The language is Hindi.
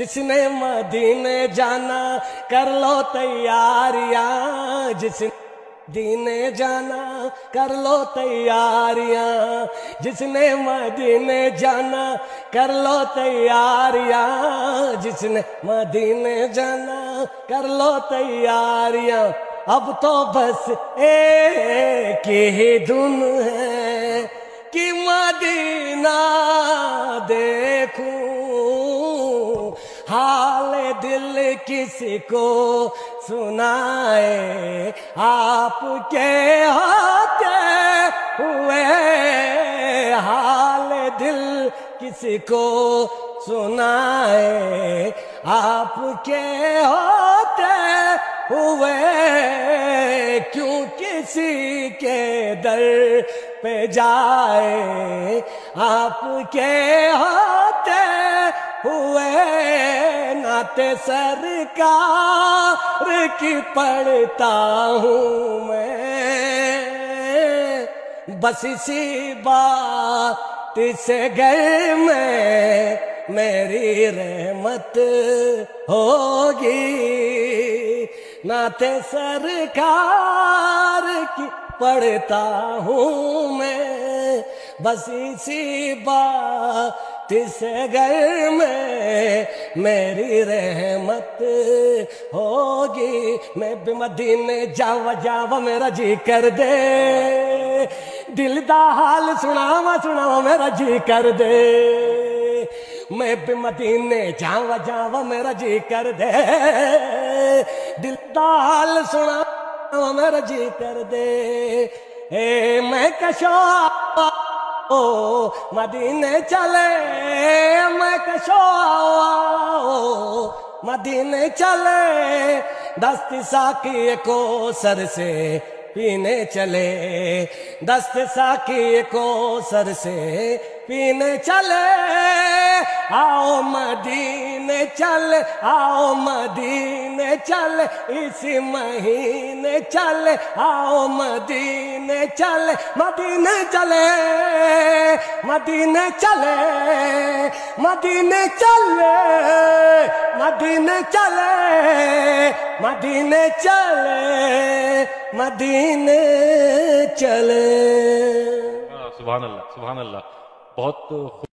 जिसने मदीने जाना कर लो तैयारियाँ। जिसने दीने जाना कर लो तैयारियाँ। जिसने मदीने जाना कर लो तैयारियाँ। जिसने मदीने जाना कर लो तैयारियाँ। अब तो बस एक ही धुन है कि मदीना हाल दिल किसी को सुनाए? आपके होते हुए हाल दिल किसी को सुनाए? आपके होते हुए क्यों किसी के दर पे जाए? आपके होते हुए नाते सरकार की पढ़ता हूँ मैं। बस इसी बात से घर में, मेरी रहमत होगी। नाते सरकार की पढ़ता हूँ मैं। बस इसी बात से घर में मेरी रहमत होगी? मैं भी मदीने जावा जावा मेरा जी कर दे। दिल दा हाल सुनावा सुनावा मेरा जी कर दे। मैं भी मदीने जावा जावा मेरा जी कर दे। दिल दा हाल सुनावा मेरा जी कर दे। ए, मैं कशो ओ, मदीने चले, मैं कशो आओ मदीने चले, दस्त साकी को सर से पीने चले। दस्त साकी को सर से पीने चले। आओ मदीने चल, आओ मदीने चल, इस महीने चल, आओ मदीने चल, मदीने चले मदीने चले मदीने चले मदीने चले मदीने चले मदीने चले। सुबह अल्लाह सुबह अल्लाह बहुत